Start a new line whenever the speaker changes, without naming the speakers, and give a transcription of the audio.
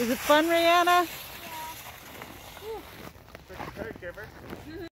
Is it fun, Rihanna?
Yeah.